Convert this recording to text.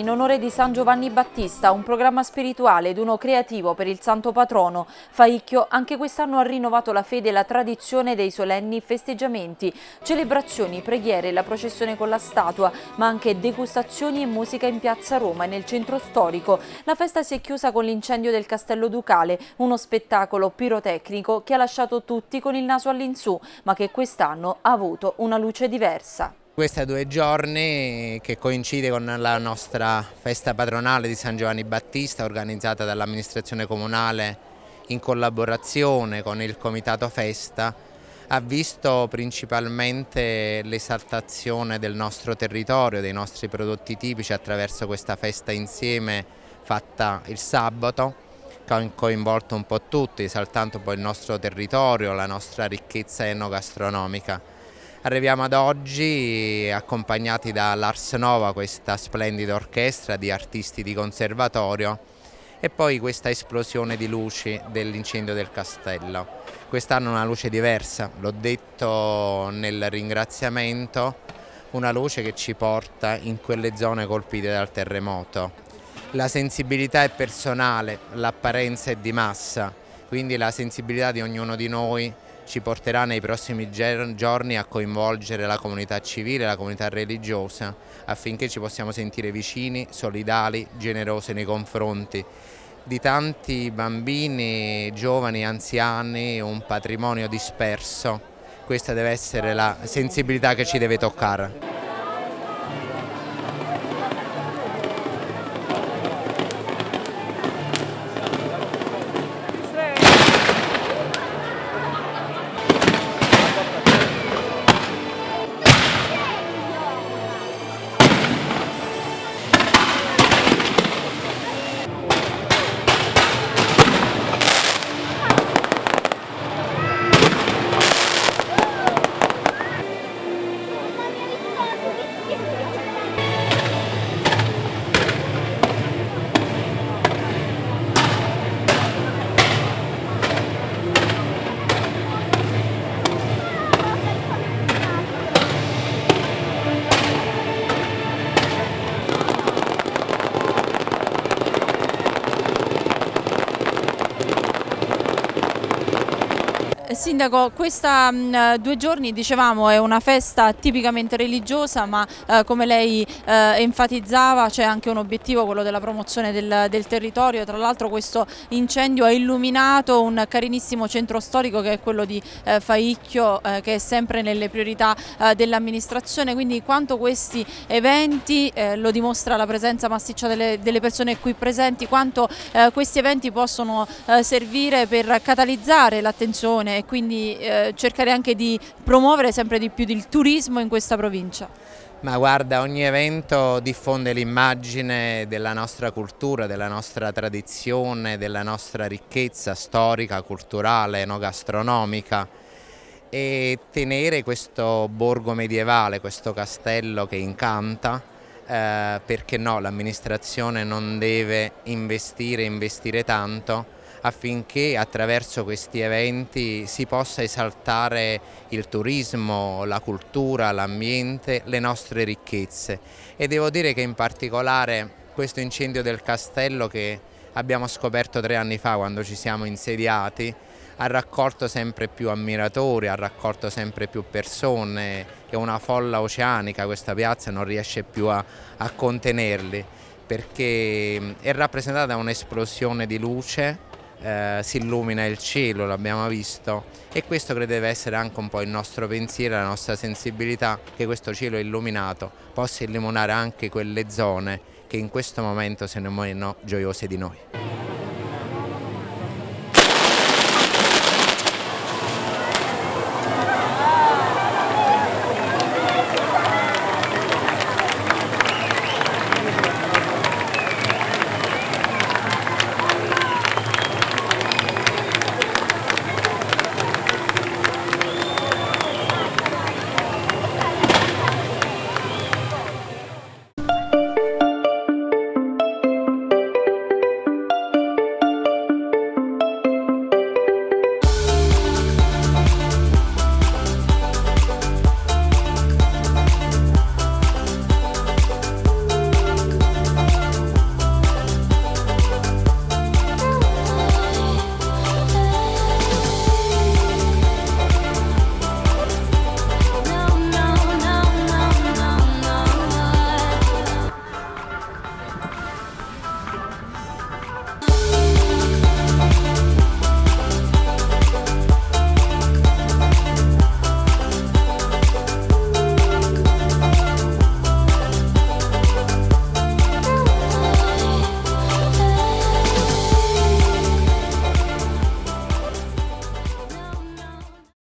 di San Giovanni Battista, un programma spirituale ed uno creativo per il santo patrono. Faicchio anche quest'anno ha rinnovato la fede e la tradizione dei solenni festeggiamenti, celebrazioni, preghiere, la processione con la statua, ma anche degustazioni e musica in piazza Roma e nel centro storico. La festa si è chiusa con l'incendio del Castello Ducale, uno spettacolo pirotecnico che ha lasciato tutti con il naso all'insù, ma che quest'anno ha avuto una luce diversa. Questi due giorni che coincide con la nostra festa patronale di San Giovanni Battista organizzata dall'amministrazione comunale in collaborazione con il Comitato Festa ha visto principalmente l'esaltazione del nostro territorio, dei nostri prodotti tipici attraverso questa festa insieme fatta il sabato che ha coinvolto un po' tutti, esaltando poi il nostro territorio, la nostra ricchezza enogastronomica. Arriviamo ad oggi accompagnati da Lars Nova, questa splendida orchestra di artisti di conservatorio e poi questa esplosione di luci dell'incendio del castello. Quest'anno una luce diversa, l'ho detto nel ringraziamento, una luce che ci porta in quelle zone colpite dal terremoto. La sensibilità è personale, l'apparenza è di massa, quindi la sensibilità di ognuno di noi ci porterà nei prossimi giorni a coinvolgere la comunità civile, la comunità religiosa affinché ci possiamo sentire vicini, solidali, generosi nei confronti di tanti bambini, giovani, anziani, un patrimonio disperso. Questa deve essere la sensibilità che ci deve toccare. Sindaco, questa mh, due giorni dicevamo è una festa tipicamente religiosa ma eh, come lei eh, enfatizzava c'è anche un obiettivo, quello della promozione del, del territorio, tra l'altro questo incendio ha illuminato un carinissimo centro storico che è quello di eh, Faicchio eh, che è sempre nelle priorità eh, dell'amministrazione, quindi quanto questi eventi, eh, lo dimostra la presenza massiccia delle, delle persone qui presenti, quanto questi eventi possono servire per catalizzare l'attenzione quindi eh, cercare anche di promuovere sempre di più il turismo in questa provincia. Ma guarda, ogni evento diffonde l'immagine della nostra cultura, della nostra tradizione, della nostra ricchezza storica, culturale, no, gastronomica e tenere questo borgo medievale, questo castello che incanta, eh, perché no, l'amministrazione non deve investire, investire tanto, affinché attraverso questi eventi si possa esaltare il turismo, la cultura, l'ambiente, le nostre ricchezze. E devo dire che in particolare questo incendio del castello che abbiamo scoperto tre anni fa quando ci siamo insediati ha raccolto sempre più ammiratori, ha raccolto sempre più persone, è una folla oceanica questa piazza non riesce più a, a contenerli perché è rappresentata da un'esplosione di luce eh, si illumina il cielo, l'abbiamo visto e questo credo deve essere anche un po' il nostro pensiero, la nostra sensibilità che questo cielo illuminato possa illuminare anche quelle zone che in questo momento sono meno gioiose di noi.